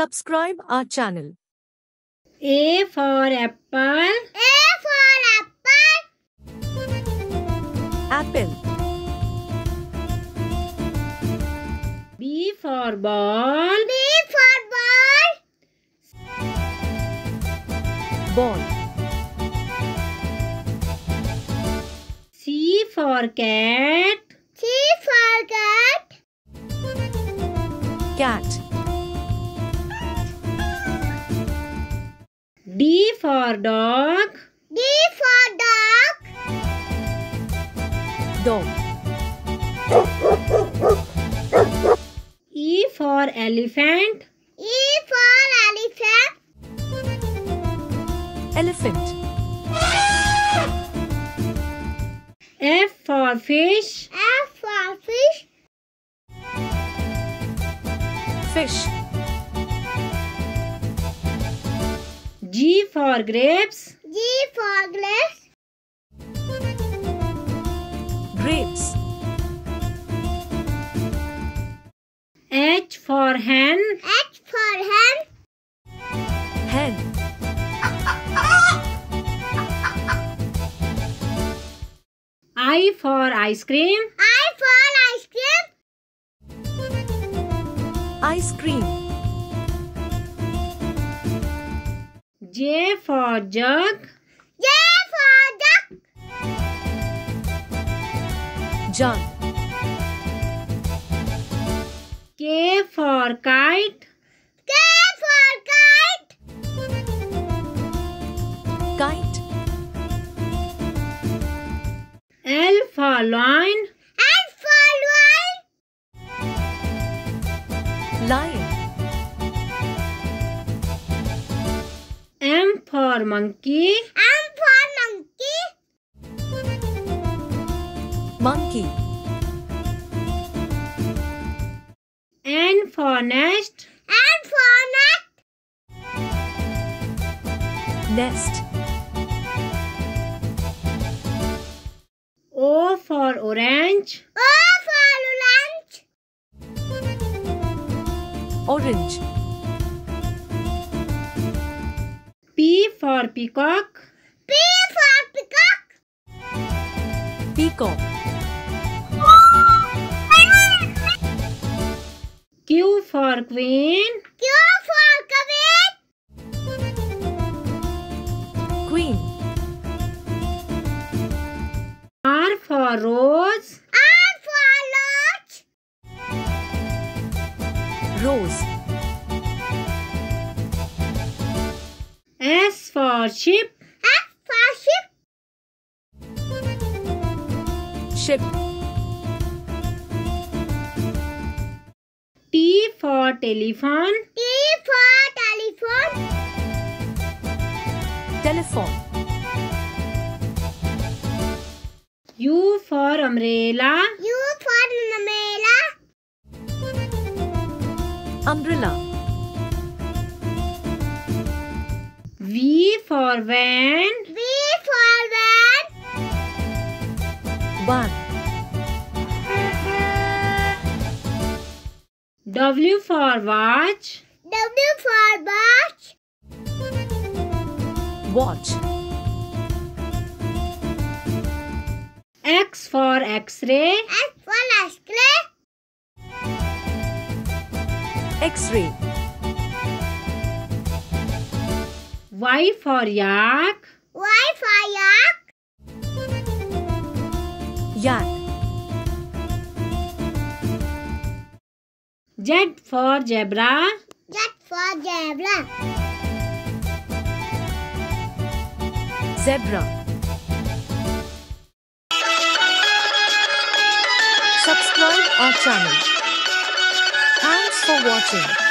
Subscribe our channel. A for apple. A for apple. Apple. B for ball. B for ball. Ball. C for cat. C for cat. Cat. D for dog. D for dog. Dog. E for elephant. E for elephant. Elephant. F for fish. F for fish. Fish. G for grapes. G for glass. Grapes. H for hen. H for hen. Hen. I for ice cream. I for ice cream. Ice cream. J for jug. J for duck. Jug. K for kite. K for kite. Kite. L for lion. L for lion. Lion. For monkey. M for monkey. Monkey. N for nest. M for nut. Nest. O for orange. O for lunch. Orange. P for peacock. P for peacock. Peacock. Q for queen. Q for queen. Queen. R for rose. R for large. Rose. S for ship. F for ship. Ship. T for telephone. T for telephone. Telephone. U for umbrella. U for umbrella. Umbrella. For van. V for van. One. W for watch. W for watch. Watch. X for x-ray. X for X-ray. X-ray. Y for yak. Y for yak. Yak. Z for zebra. Z for zebra. Zebra. Subscribe our channel. Thanks for watching.